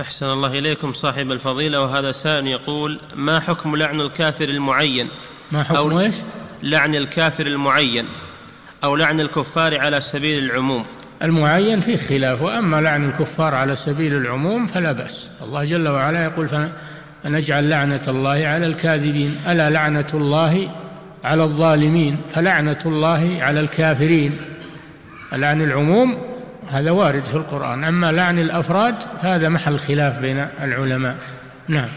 أحسن الله إليكم صاحب الفضيلة وهذا سائل يقول ما حكم لعن الكافر المعين؟ ما حكم إيش؟ لعن الكافر المعين أو لعن الكفار على سبيل العموم. المعين فيه خلاف وأما لعن الكفار على سبيل العموم فلا بأس. الله جل وعلا يقول فنجعل لعنة الله على الكاذبين ألا لعنة الله على الظالمين؟ فلعنة الله على الكافرين. لعن العموم هذا وارد في القرآن. أما لعن الأفراد فهذا محل خلاف بين العلماء. نعم.